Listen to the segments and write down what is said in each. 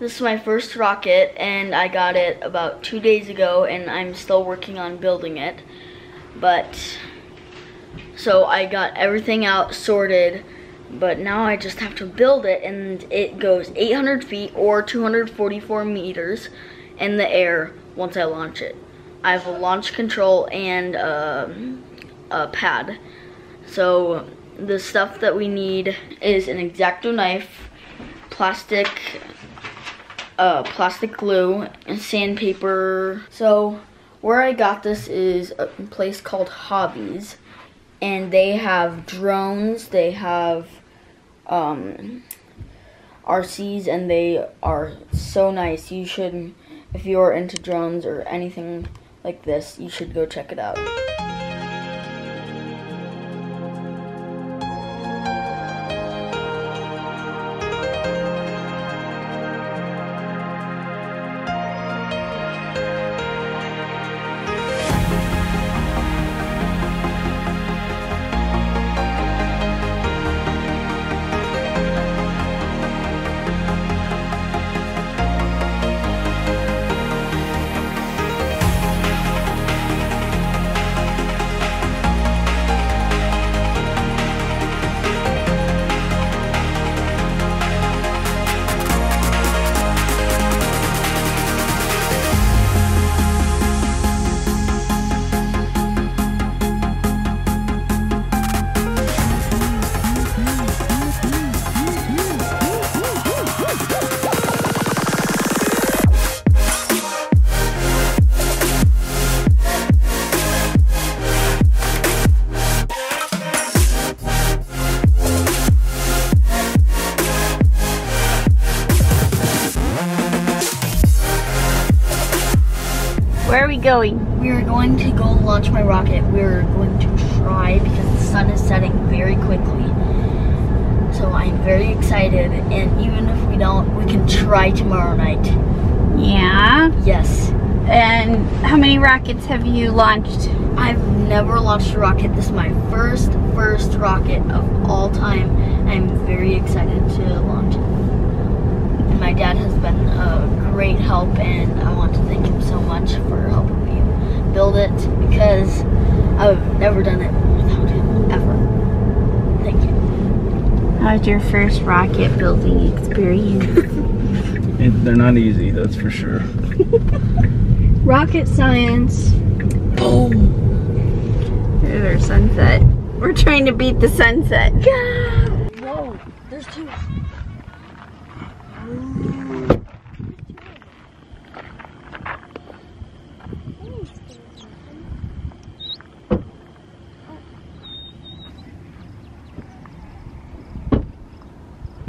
This is my first rocket and I got it about two days ago and I'm still working on building it. But, so I got everything out sorted, but now I just have to build it and it goes 800 feet or 244 meters in the air once I launch it. I have a launch control and uh, a pad. So the stuff that we need is an X-Acto knife, plastic uh, plastic glue and sandpaper. So where I got this is a place called Hobbies and they have drones, they have um, RCs and they are so nice. You should, if you are into drones or anything like this, you should go check it out. Going? We are going to go launch my rocket. We're going to try because the sun is setting very quickly. So I'm very excited and even if we don't, we can try tomorrow night. Yeah. Yes. And how many rockets have you launched? I've never launched a rocket. This is my first, first rocket of all time. I'm very excited to launch it. And my dad has been a great help and I want to thank him so much for helping build it because I've never done it without him, ever. Thank you. How's your first rocket building experience? It, they're not easy, that's for sure. Rocket science. Boom. There's our sunset. We're trying to beat the sunset. Whoa, there's two.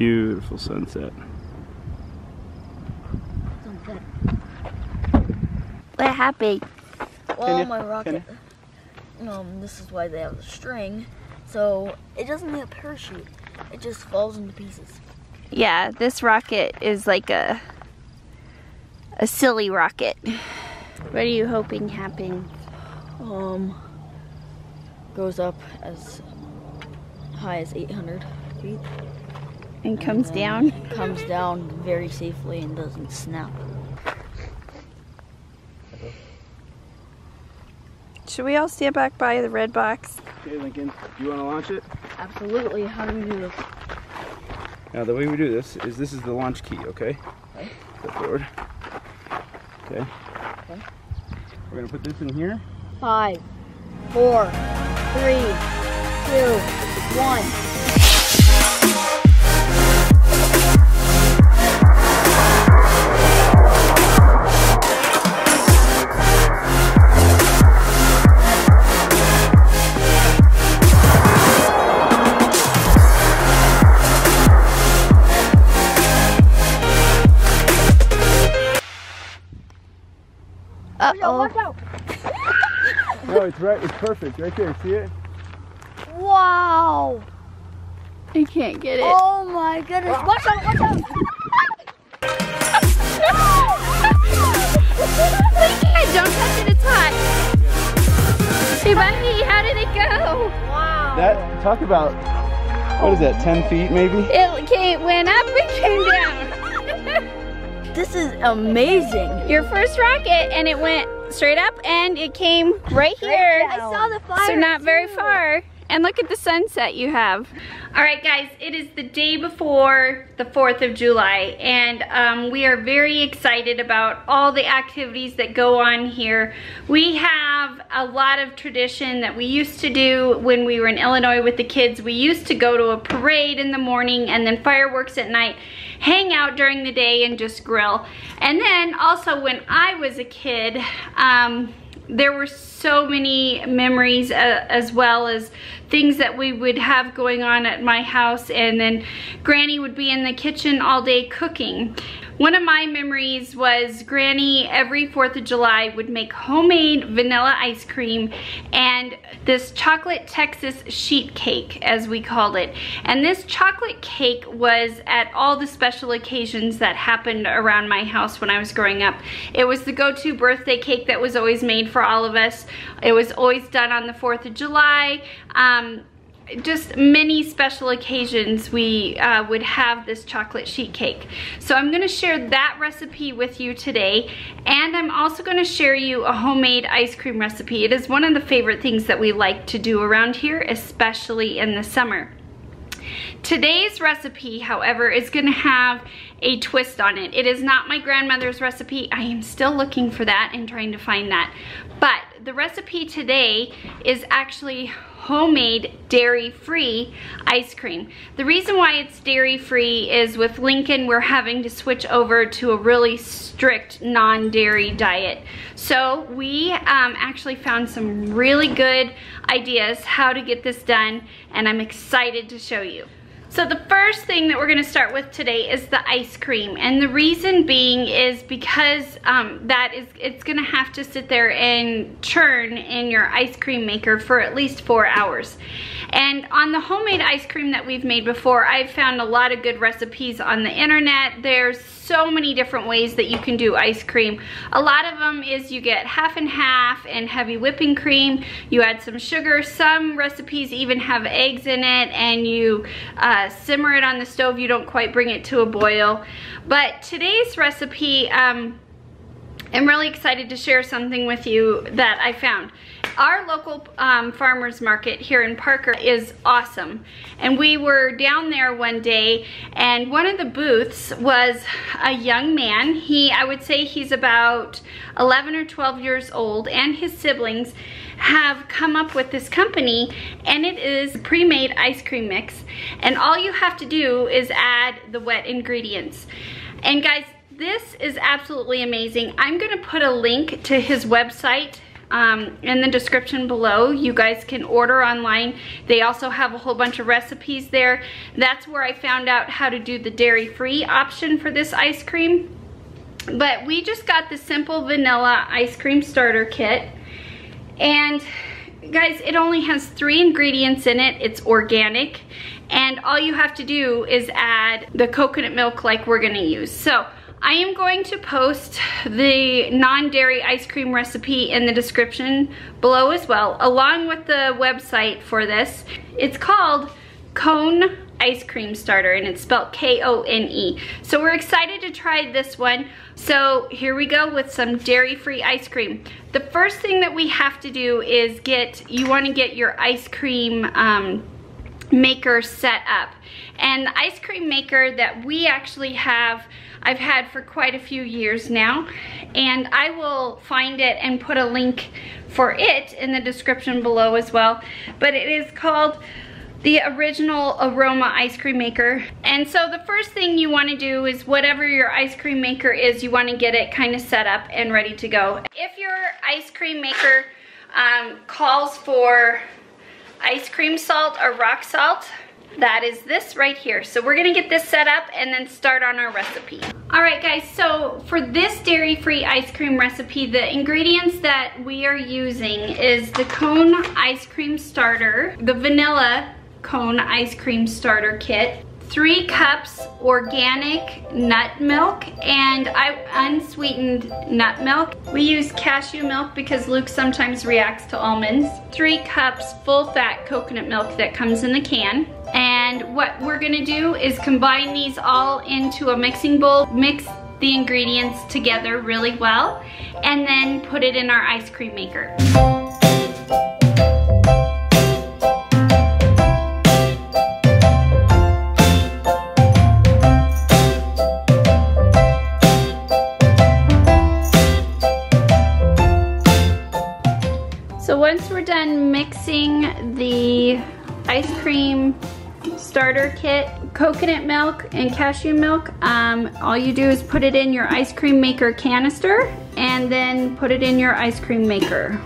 Beautiful sunset. What happened? Well, you- my can rocket. Um, this is why they have the string, so it doesn't need a parachute. It just falls into pieces. Yeah, this rocket is like a a silly rocket. What are you hoping happens? Um, goes up as high as 800 feet. And comes and down? Comes down very safely and doesn't snap. Should we all stand back by the red box? Okay, Lincoln, do you want to launch it? Absolutely. How do we do this? Now, the way we do this is this is the launch key, okay? Okay. Go forward. Okay. Okay. We're going to put this in here. Five, four, three, two, one. Right. It's perfect. Right there. See it? Wow! I can't get it. Oh my goodness! Watch out! Watch out! Don't touch it, it's hot. Hey, Bunny, how did it go? Wow! That, talk about, what is that, 10 feet maybe? It came, went up and came down. this is amazing. Your first rocket and it went straight up and it came right here. I saw the fire. So not very far. And look at the sunset you have. All right, guys, it is the day before the 4th of July, and um, we are very excited about all the activities that go on here. We have a lot of tradition that we used to do when we were in Illinois with the kids. We used to go to a parade in the morning and then fireworks at night, hang out during the day and just grill. And then also when I was a kid, um, there were so many memories uh, as well as things that we would have going on at my house and then Granny would be in the kitchen all day cooking. One of my memories was Granny every 4th of July would make homemade vanilla ice cream and this chocolate Texas sheet cake as we called it. And this chocolate cake was at all the special occasions that happened around my house when I was growing up. It was the go-to birthday cake that was always made for all of us. It was always done on the 4th of July. Um, just many special occasions we uh, would have this chocolate sheet cake. So I'm gonna share that recipe with you today and I'm also gonna share you a homemade ice cream recipe. It is one of the favorite things that we like to do around here, especially in the summer. Today's recipe, however, is gonna have a twist on it. It is not my grandmother's recipe. I am still looking for that and trying to find that. But the recipe today is actually homemade dairy-free ice cream. The reason why it's dairy-free is with Lincoln we're having to switch over to a really strict non-dairy diet. So we um, actually found some really good ideas how to get this done and I'm excited to show you. So the first thing that we're gonna start with today is the ice cream. And the reason being is because um, that is, it's gonna have to sit there and churn in your ice cream maker for at least four hours. And on the homemade ice cream that we've made before, I've found a lot of good recipes on the internet. There's so many different ways that you can do ice cream. A lot of them is you get half and half and heavy whipping cream. You add some sugar. Some recipes even have eggs in it and you uh, simmer it on the stove. You don't quite bring it to a boil. But today's recipe, um, I'm really excited to share something with you that I found. Our local um, farmer's market here in Parker is awesome. And we were down there one day and one of the booths was a young man. He, I would say he's about 11 or 12 years old and his siblings have come up with this company and it is pre-made ice cream mix. And all you have to do is add the wet ingredients. And guys, this is absolutely amazing. I'm gonna put a link to his website um, in the description below. You guys can order online. They also have a whole bunch of recipes there. That's where I found out how to do the dairy-free option for this ice cream. But we just got the simple vanilla ice cream starter kit. And guys, it only has three ingredients in it. It's organic. And all you have to do is add the coconut milk like we're gonna use. So I am going to post the non-dairy ice cream recipe in the description below as well, along with the website for this. It's called KONE Ice Cream Starter and it's spelled K-O-N-E. So we're excited to try this one. So here we go with some dairy-free ice cream. The first thing that we have to do is get, you wanna get your ice cream um, maker set up. And the ice cream maker that we actually have I've had for quite a few years now. And I will find it and put a link for it in the description below as well. But it is called the original aroma ice cream maker. And so the first thing you wanna do is whatever your ice cream maker is, you wanna get it kind of set up and ready to go. If your ice cream maker um, calls for ice cream salt or rock salt, that is this right here. So we're gonna get this set up and then start on our recipe. All right guys, so for this dairy-free ice cream recipe, the ingredients that we are using is the KONE ice cream starter, the vanilla KONE ice cream starter kit, three cups organic nut milk and I unsweetened nut milk. We use cashew milk because Luke sometimes reacts to almonds. Three cups full fat coconut milk that comes in the can. And what we're gonna do is combine these all into a mixing bowl, mix the ingredients together really well and then put it in our ice cream maker. So once we're done mixing the ice cream starter kit, coconut milk and cashew milk, um, all you do is put it in your ice cream maker canister and then put it in your ice cream maker.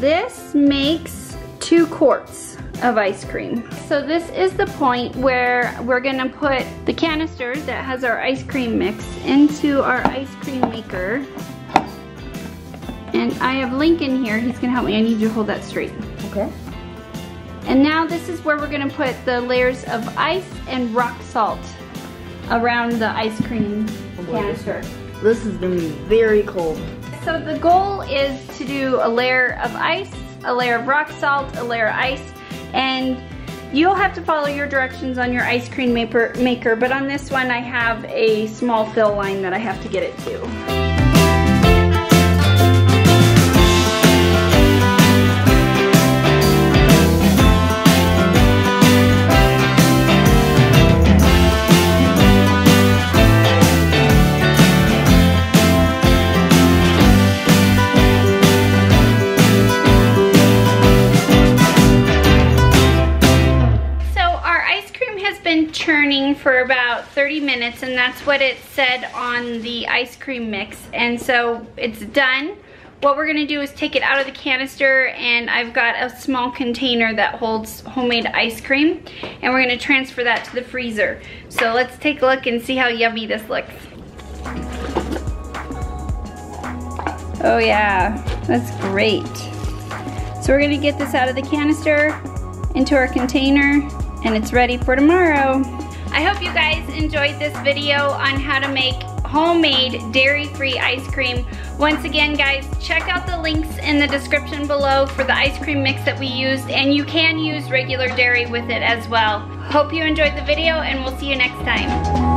This makes two quarts of ice cream. So this is the point where we're gonna put the canister that has our ice cream mix into our ice cream maker and I have Lincoln here. He's gonna help me. I need you to hold that straight. Okay. And now this is where we're gonna put the layers of ice and rock salt around the ice cream oh, canister. This is gonna be very cold. So the goal is to do a layer of ice, a layer of rock salt, a layer of ice, and you'll have to follow your directions on your ice cream maker, maker but on this one I have a small fill line that I have to get it to. 30 minutes and that's what it said on the ice cream mix. And so it's done. What we're gonna do is take it out of the canister and I've got a small container that holds homemade ice cream and we're gonna transfer that to the freezer. So let's take a look and see how yummy this looks. Oh yeah, that's great. So we're gonna get this out of the canister into our container and it's ready for tomorrow. I hope you guys enjoyed this video on how to make homemade dairy-free ice cream. Once again, guys, check out the links in the description below for the ice cream mix that we used, and you can use regular dairy with it as well. Hope you enjoyed the video, and we'll see you next time.